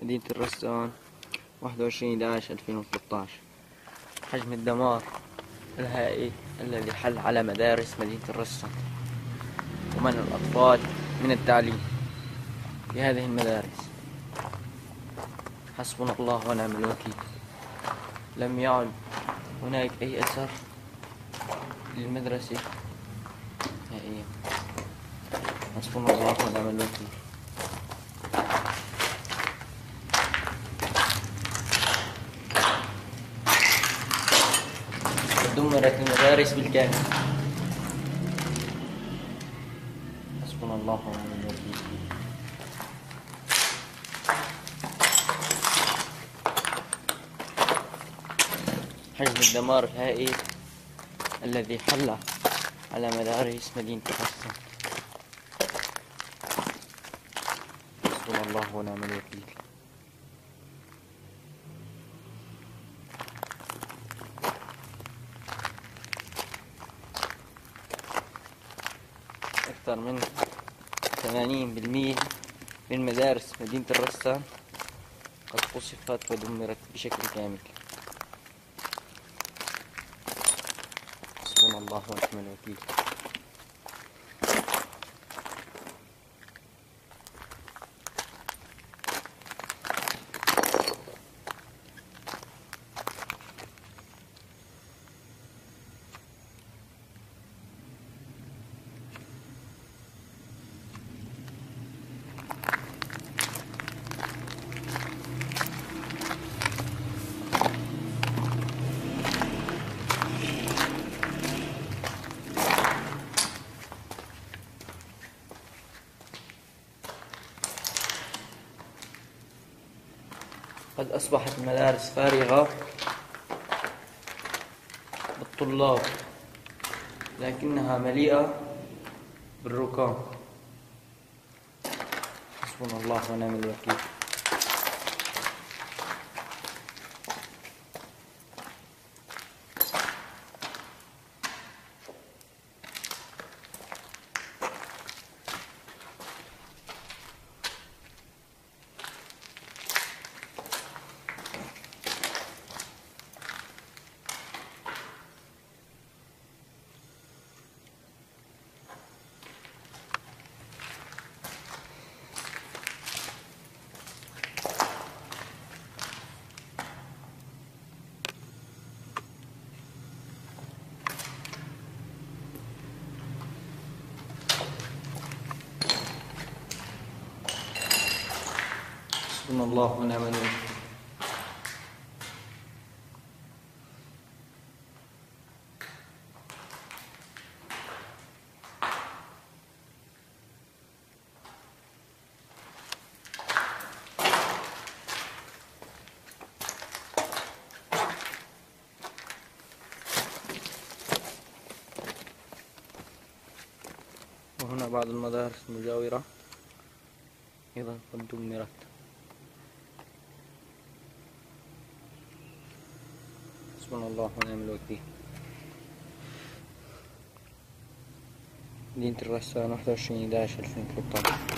مدينة الرسان واحد وعشرين أحد ألفين وثلاثة حجم الدمار الهائل الذي حل على مدارس مدينة الرسان ومنع الأطفال من التعليم في هذه المدارس؟ حسبنا الله ونعم الوكيل. لم يعد هناك أي أثر للمدرسة نهائيا. حسبنا الله ونعم الوكيل. دمرت المدارس بالكامل. حسبنا الله ونعم الوكيل. حجم الدمار الهائل الذي حل على مدارس مدينة حسن حسبنا الله ونعم الوكيل. أكثر من ثمانين بالمية من مدارس مدينة الرسام قد قصفت ودمرت بشكل كامل. حسبنا الله ونعم الوكيل. قد أصبحت المدارس فارغة بالطلاب لكنها مليئة بالركام. حسبنا الله ونعم الوكيل. حسبنا الله ونعم الوكيل. وهنا بعض المدارس المجاورة. أيضا قد دمرت حسبنا الله ونعم الوكيل. مدينة الرسان 21 11 2013